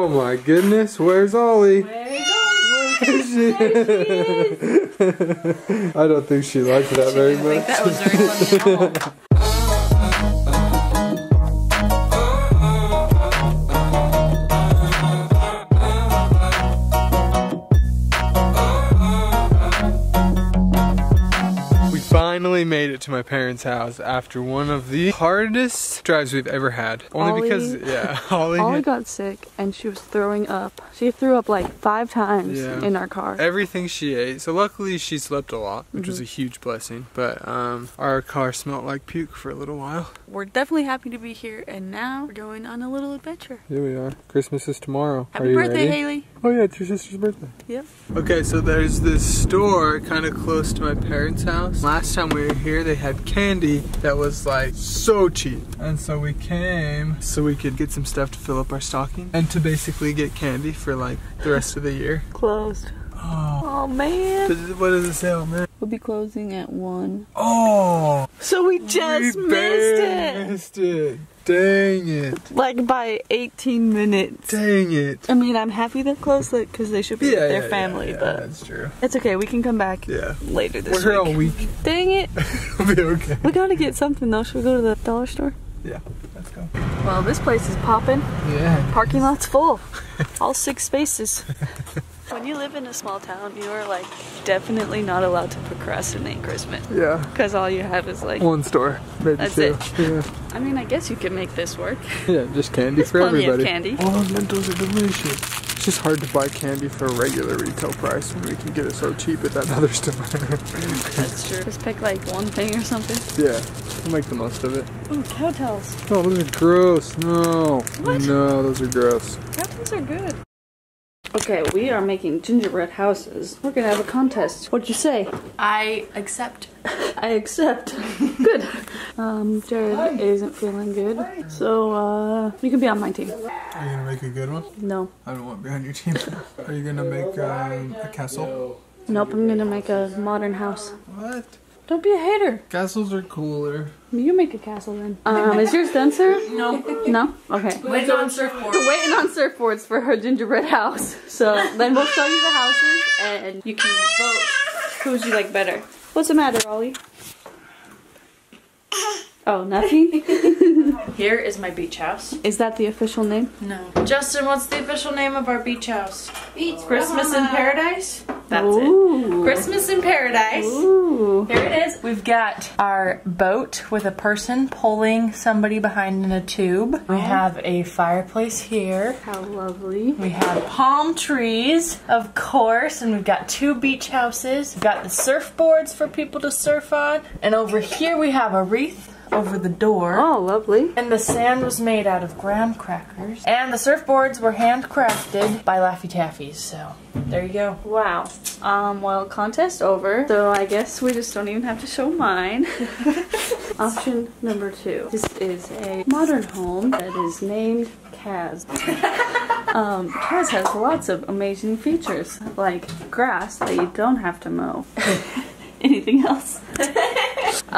Oh my goodness, where's Ollie? Where's Where is she? I don't think she liked that very I think much. that was very funny at all. We finally made it to my parents' house after one of the hardest drives we've ever had. Only Ollie- because, yeah, Ollie. Ollie got sick and she was throwing up. She threw up like five times Yeah. in our car. everything she ate. So luckily she slept a lot, which Mm-hmm. was a huge blessing. But um, our car smelled like puke for a little while. We're definitely happy to be here and now we're going on a little adventure. Here we are. Christmas is tomorrow. Happy are you birthday, ready? Haley. Oh yeah, it's your sister's birthday. Yep. Okay, so there's this store kind of close to my parents' house. Last time we were here, they had candy that was like so cheap. And so we came so we could get some stuff to fill up our stocking and to basically get candy for like the rest of the year. Closed. Oh, Oh man. what does it say on there? We'll be closing at one. Oh, So we just we missed it. Missed it. Dang it. Like by 18 minutes. Dang it. I mean, I'm happy they're closed because they should be with their yeah, family, yeah, but that's true. it's okay. We can come back Yeah. later this week. We're here all week. Dang it. It'll be okay. We gotta get something though. Should we go to the dollar store? Yeah, let's go. Well, this place is popping. Yeah. Parking lot's full. All six spaces. when you live in a small town, you are like definitely not allowed to procrastinate Christmas. Yeah. Because all you have is like, One store, maybe That's two. Yeah. I mean, I guess you could make this work. Yeah, just candy for plenty of everybody. candy. Oh, Mentos are delicious. It's just hard to buy candy for a regular retail price when we can get it so cheap at that other store. That's true. Just pick like one thing or something. yeah, we'll make the most of it. Ooh, Cow Tales. Oh, those are gross. No. What? No, those are gross. Cow Tales are good. Okay, we are making gingerbread houses. We're gonna have a contest. What'd you say? I accept. I accept. good. Um, Jared isn't feeling good, so uh, you can be on my team. Are you gonna make a good one? No. I don't want behind your team. Are you gonna make um, a castle? Nope, I'm gonna make a modern house. What? Don't be a hater. Castles are cooler. You make a castle then. Um, is yours done, sir? No. No? Okay. Wait on surfboard. We're waiting on surfboards for her gingerbread house. So then we'll show you the houses and you can vote who's you like better. What's the matter, Ollie? Oh, nothing? Here is my beach house. Is that the official name? No. Justin, what's the official name of our beach house? Beach Christmas in Paradise? That's it. Christmas in Paradise. Ooh. Here it is. We've got our boat with a person pulling somebody behind in a tube. We oh. have a fireplace here. How lovely. We have palm trees, of course, and we've got two beach houses. We've got the surfboards for people to surf on. And over here we have a wreath over the door. Oh, lovely. And the sand was made out of graham crackers. And the surfboards were handcrafted by Laffy Taffies. So there you go. Wow. Um, well, contest over. So I guess we just don't even have to show mine. Option number two. This is a modern home that is named Kaz. Um, Kaz has lots of amazing features, like grass that you don't have to mow. Anything else?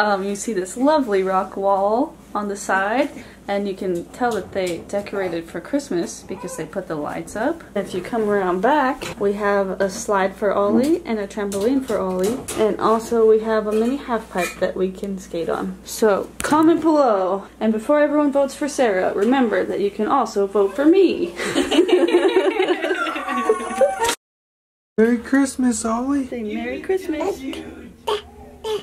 Um, you see this lovely rock wall on the side, and you can tell that they decorated for Christmas because they put the lights up. If you come around back, we have a slide for Ollie and a trampoline for Ollie, and also we have a mini half pipe that we can skate on. So comment below, and before everyone votes for Sarah, remember that you can also vote for me. Merry Christmas, Ollie. Say Merry Christmas.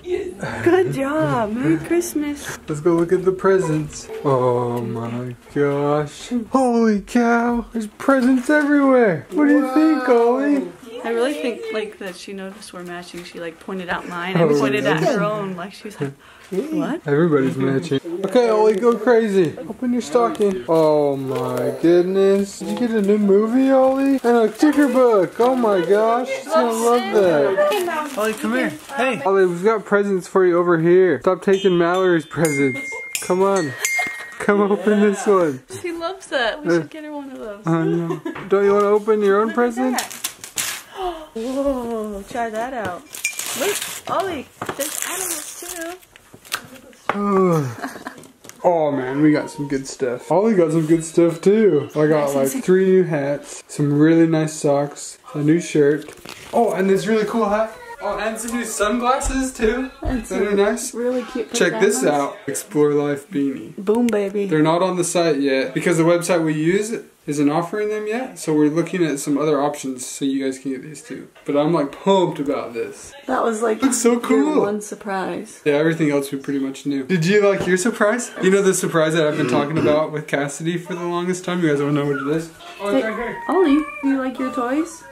Good job. Merry Christmas. Let's go look at the presents. Oh my gosh. Holy cow. There's presents everywhere. What do you think, Ollie? I really think like that she noticed we're matching. She like pointed out mine Oh, and pointed at her own. Like she was like, what? Everybody's matching. Okay, Ollie, go crazy. Open your stocking. Oh my goodness. Did you get a new movie, Ollie? And a sticker book. Oh my gosh. She's gonna love that. Ollie, come here. Hey. Ollie, we've got presents for you over here. Stop taking Mallory's presents. Come on. Come open this one. She loves that. We should uh, get her one of those. Oh no. Don't you want to open your own present? Whoa, try that out. Look, Ollie, there's animals too. Oh. Man, we got some good stuff. Ollie got some good stuff too. I got like three new hats, some really nice socks, a new shirt. Oh, and this really cool hat. Oh, and some new sunglasses too. And That are nice. Really cute. Check this out. Explore Life beanie. Boom, baby. They're not on the site yet because the website we use isn't offering them yet. So we're looking at some other options so you guys can get these too. But I'm like pumped about this. That was like Looks so cool. one surprise. Yeah, everything else we pretty much knew. Did you like your surprise? You know the surprise that I've been talking about with Cassidy for the longest time? You guys want to know what it is? Oh, it's right here. Ollie, do you like your toys?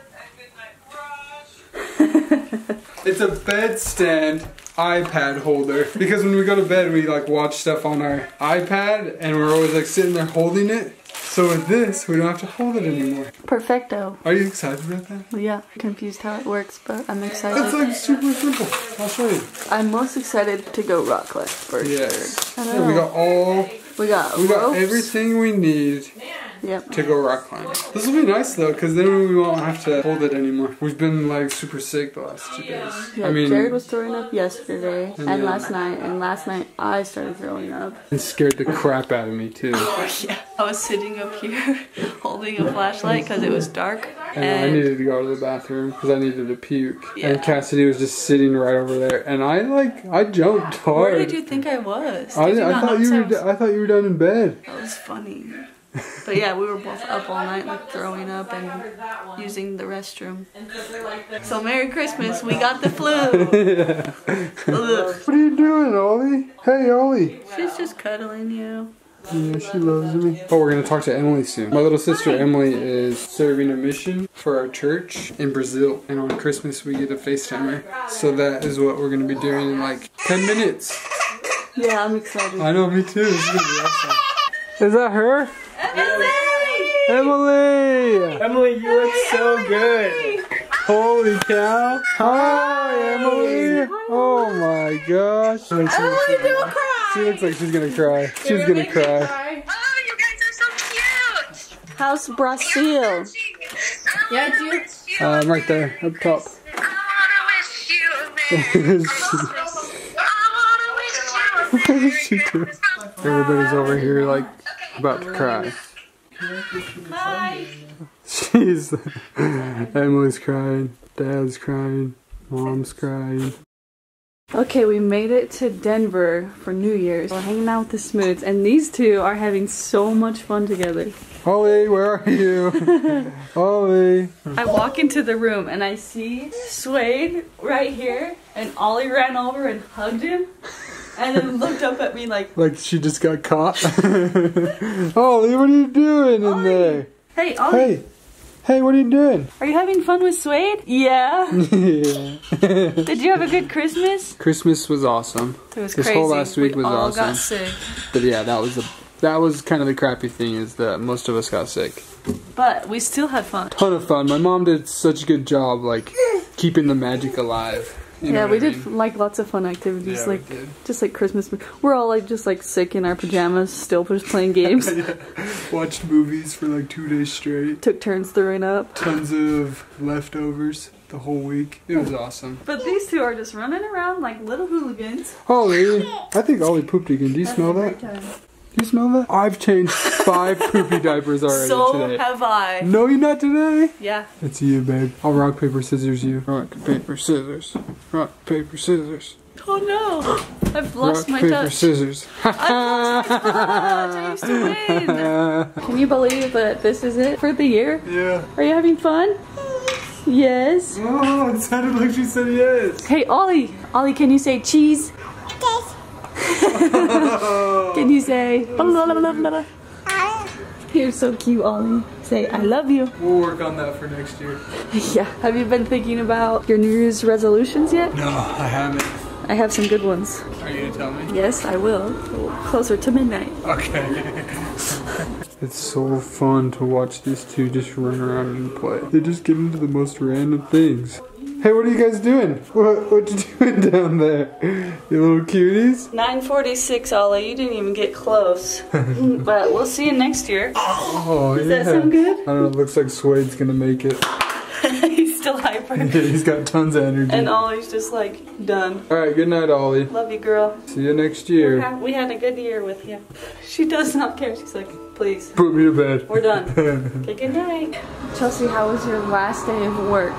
It's a bed stand iPad holder. Because when we go to bed, we like watch stuff on our iPad and we're always like sitting there holding it. So with this, we don't have to hold it anymore. Perfecto. Are you excited about that? Yeah, confused how it works, but I'm excited. It's like super simple. I'll show you. I'm most excited to go rock cliff for Yes. sure. Yeah, we got all, We got we got everything we need Yep. to go rock climbing. This will be nice though, because then we won't have to hold it anymore. We've been like super sick the last two days. Yeah, I mean, Jared was throwing up yesterday and Yeah. last night, and last night I started throwing up. it scared the crap out of me too. Oh Yeah, I was sitting up here holding a flashlight because it was dark. And I needed to go to the bathroom because I needed to puke. Yeah. And Cassidy was just sitting right over there, and I like I jumped hard. Where did you think I was? I, Did I not thought you notice were. I d- I thought you were down in bed. That was funny. But yeah, we were both up all night, like throwing up and using the restroom. So Merry Christmas, we got the flu. What are you doing, Ollie? Hey, Ollie. She's just cuddling you. Yeah, she loves me. Oh, we're gonna talk to Emily soon. My little sister Emily is serving a mission for our church in Brazil, and on Christmas we get a FaceTime her. So that is what we're gonna be doing in like 10 minutes. Yeah, I'm excited. I know, me too. This is gonna be awesome. Is that her? Emily! Emily, you look so good. Holy cow! Hi, Emily! Oh my gosh! Emily, she looks like she's gonna cry. She's gonna cry. Oh, you guys are so cute. How's Brazil? Yeah, I do. Um, right there, up top. I wanna wish you a Merry I wanna wish she you a too. Everybody's over here like about to cry. Hi. She's Emily's crying, Dad's crying, Mom's crying. Okay, we made it to Denver for New Year's. We're hanging out with the Smooths, and these two are having so much fun together. Ollie, where are you? Ollie. I walk into the room and I see Suede right here, and Ollie ran over and hugged him, and then looked up at me like, Like she just got caught. Ollie, what are you doing in there? "Hey, Ollie, Hey, hey, what are you doing? are you having fun with Suede?" Yeah. yeah. Did you have a good Christmas? Christmas was awesome, It was This crazy. whole last week we was all awesome. got sick. but yeah, that was the that was kind of the crappy thing is that most of us got sick. But we still had fun. Ton of fun. My mom did such a good job, like keeping the magic alive. You yeah, we I did like lots of fun activities, Yeah, we like did. just like Christmas. We're all like just like sick in our pajamas, still just playing games. Watched movies for like two days straight. Took turns throwing up. Tons of leftovers the whole week. It was awesome. But these two are just running around like little hooligans. Ollie, I think Ollie pooped again. Do you smell that? Do you smell that? I've changed five poopy diapers already So today. have I. No, you're not today. Yeah. It's you, babe. I'll rock, paper, scissors you. Rock, paper, scissors. Rock, paper, scissors. Oh no! I've lost rock, my paper, touch. scissors. I used to win. Can you believe that this is it for the year? yeah. Are you having fun? Yes. Oh, it sounded like she said yes. Hey Ollie, Ollie, can you say cheese? can you say? blah? You're so cute, Ollie. Say I love you. We'll work on that for next year. Yeah. Have you been thinking about your New Year's resolutions yet? No, I haven't. I have some good ones. Are you gonna tell me? Yes, I will. Closer to midnight. Okay. it's so fun to watch these two just run around and play. They just get into the most random things. Hey, what are you guys doing? What what you doing down there? You little cuties? 946, Ollie. You didn't even get close. but we'll see you next year. Oh, Does yeah. that sound good? I don't know. It looks like Suede's gonna make it. He's still hyper. Yeah, he's got tons of energy. And Ollie's just like, done. All right, good night, Ollie. Love you, girl. See you next year. had, we had a good year with you. She does not care. She's like, please, Put me to bed. we're done. okay, good night. Chelsea, how was your last day of work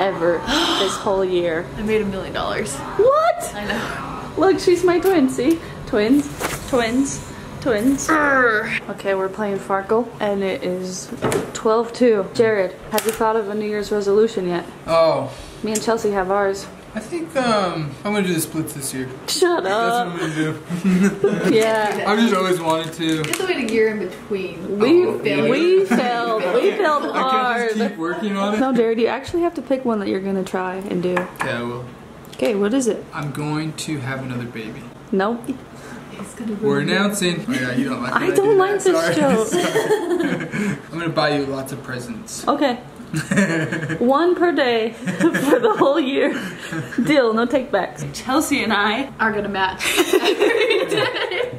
ever this whole year? I made a million dollars. What? I know. Look, she's my twin. See? Twins, twins, twins. Okay, we're playing Farkle, and it is 12-2. Jared, have you thought of a New Year's resolution yet? Oh, Me and Chelsea have ours. I think um I'm gonna do the splits this year. Shut up. That's what I'm up. gonna do. Yeah. I've just always wanted to. Just wait a year in between. We, Oh, yeah. we failed. We failed hard. I can't just keep working on it. No, Jared, you actually have to pick one that you're gonna try and do. Okay, I will. Okay, what is it? I'm going to have another baby. Nope. It's gonna be We're announcing. Oh yeah, you don't like. I don't do like that. this Sorry. joke. I'm gonna buy you lots of presents. Okay. One per day for the whole year. Deal, no takebacks. Chelsea and I are gonna match. every day.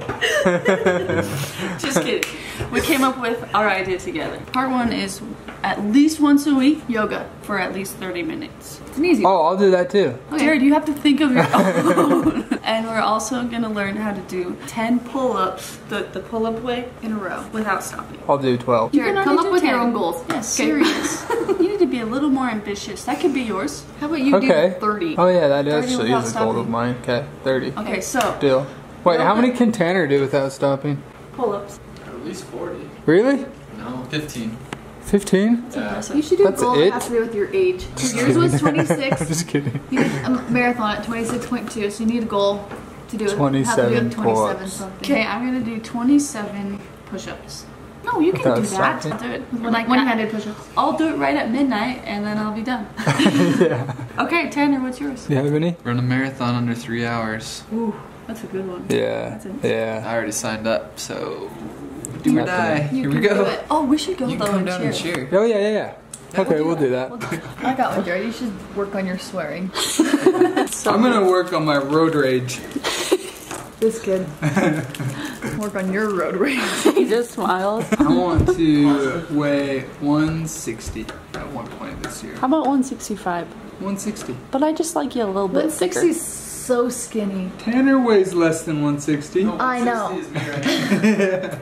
Just kidding. We came up with our idea together. Part one is at least once a week yoga for at least 30 minutes. It's an easy. Oh, I'll do that too. Jared, you have to think of your own. And we're also gonna learn how to do 10 pull-ups, the, the pull-up way, in a row without stopping. I'll do 12. Jared, can come up do with your own goals. Yeah, serious. you need to be a little more ambitious. That could be yours. How about you Okay. do 30? Oh yeah, that 30 actually without is a goal of mine. Okay, 30. Okay, so Deal. Wait, how many can Tanner do without stopping? pull-ups. At least 40. Really? No, 15. 15? Yeah. You should do That's a goal it? that has to do with your age. So yours was 26. I'm just kidding. You did a marathon at 26.2, so you need a goal to do it. Have to do 27 with 27 something. Okay, I'm gonna do 27 push-ups. No, you can Without do that. stopping? I'll do it. One- Like One-handed push-ups. I'll do it right at midnight and then I'll be done. yeah. Okay, Tanner, what's yours? Do you have any? Run a marathon under three hours. Ooh, that's a good one. Yeah. Yeah. I already signed up, so do or die. You Here we go. Oh, we should go You though can come and down cheer. and cheer. Oh yeah, yeah, yeah. Okay, we'll do that. I got one, Jared. You should work on your swearing. I'm gonna work on my road rage. This kid. work on your road rage. he just smiles. I want to weigh 160 at one point this year. How about 165? 160. But I just like you a little bit 160 is so skinny. Tanner weighs less than 160. I know.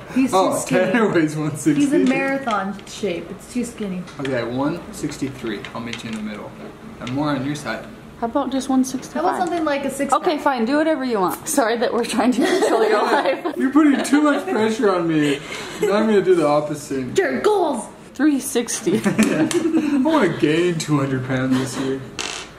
He's too Oh, skinny. Tanner weighs 160. He's in marathon shape. It's too skinny. Okay, 163. I'll meet you in the middle. I'm more on your side. How about just How 165? about something like a six? Okay, fine. Do whatever you want. Sorry that we're trying to control your life. You're putting too much pressure on me. Now I'm gonna do the opposite. Jared, goals. 360. I want to gain 200 pounds this year.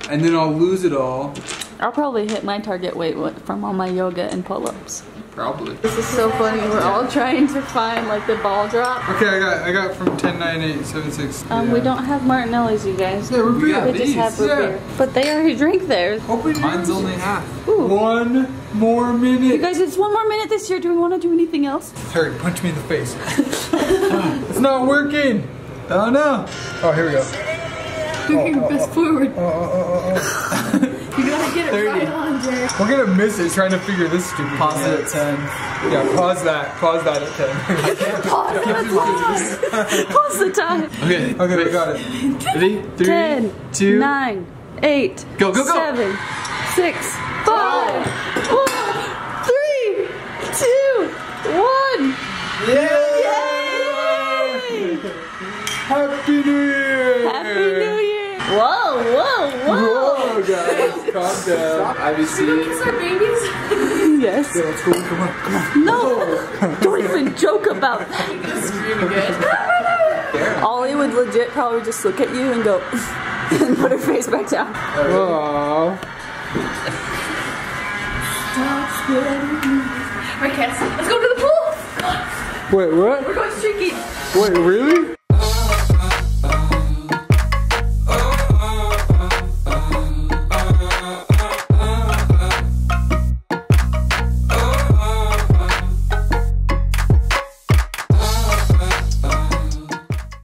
And then I'll lose it all. I'll probably hit my target weight from all my yoga and pull-ups. Probably. This is so funny. We're all trying to find like the ball drop. Okay, I got I got from 109876. Um, we don't have Martinelli's, you guys. Yeah, root We got beer. We just have root Yeah. beer. But they already drink theirs. Open Mine's yours. only half. One more minute. You guys, it's one more minute this year. Do we want to do anything else? Hurry, punch me in the face. it's not working. Oh no. Oh, here we go. Put your best forward. Oh, oh, oh, oh, You gotta get it 30. right on, Jared. oh. We're gonna miss it trying to figure this stupid Pause thing it at 10. Yeah, pause that. Pause that at 10. Pause the time. Okay. okay, we got it. Ready? Three, 10, two, 9, 8, Go, go, go. 7, 6, 5, 4, calm down. IBC. Kiss our babies. Yes. Yeah, let's go. Come on, come on. No! Don't even joke about that. Scream again. Ollie would legit probably just look at you and go, and put her face back down. Aww. Right, Cass. Let's go to the pool. Wait, what? We're going streaking. Wait, really?